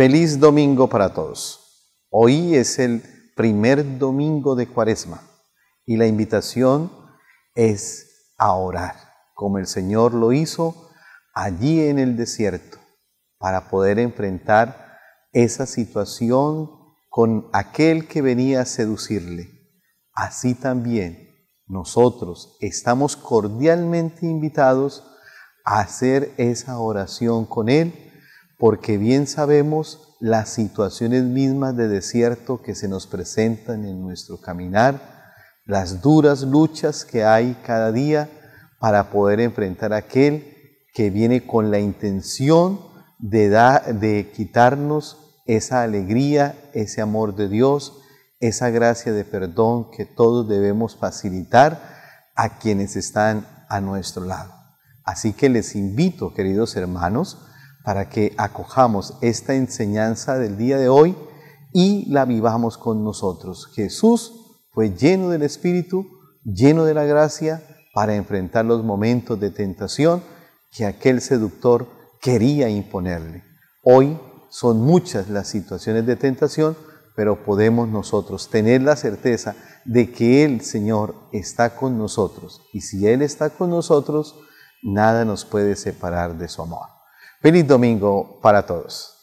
Feliz domingo para todos. Hoy es el primer domingo de Cuaresma y la invitación es a orar, como el Señor lo hizo allí en el desierto, para poder enfrentar esa situación con aquel que venía a seducirle. Así también nosotros estamos cordialmente invitados a hacer esa oración con Él porque bien sabemos las situaciones mismas de desierto que se nos presentan en nuestro caminar, las duras luchas que hay cada día para poder enfrentar a aquel que viene con la intención de, de quitarnos esa alegría, ese amor de Dios, esa gracia de perdón que todos debemos facilitar a quienes están a nuestro lado. Así que les invito, queridos hermanos, para que acojamos esta enseñanza del día de hoy y la vivamos con nosotros. Jesús fue lleno del Espíritu, lleno de la gracia para enfrentar los momentos de tentación que aquel seductor quería imponerle. Hoy son muchas las situaciones de tentación, pero podemos nosotros tener la certeza de que el Señor está con nosotros. Y si Él está con nosotros, nada nos puede separar de su amor. Feliz domingo para todos.